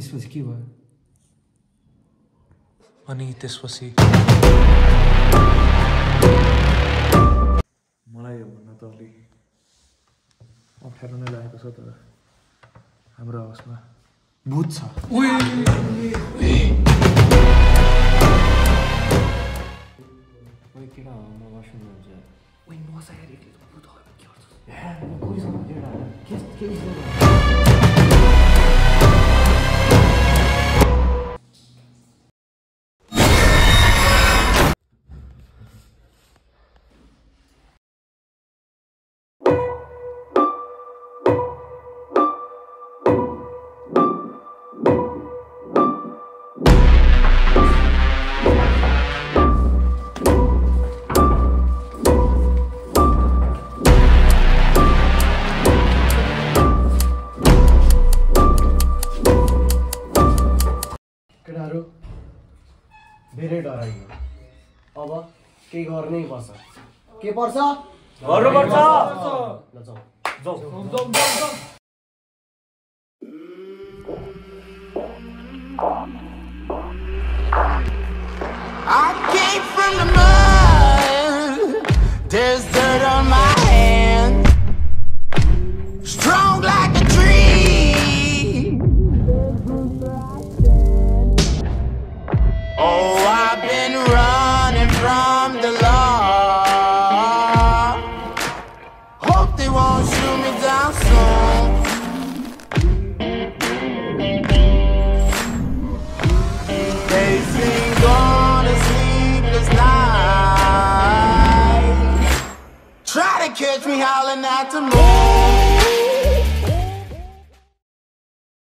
त्यसपछि के भयो? अनि त्यसपछि मलाई भन्न त अलि अप्ठ्यारो नै लागेको छ तर हाम्रो हाउसमा भूत छ। केटा हावामा वासरुम हुन्छ कोही मसा धेरै डराइयो। अब केही गर्नै पर्छ। के पर्छ? गर्नुपर्छ ल जाउँ I came from the mud. There's dirt from the law. Hope they won't shoot me down soon. They've been gone a sleepless night. Try to catch me howling at the moon.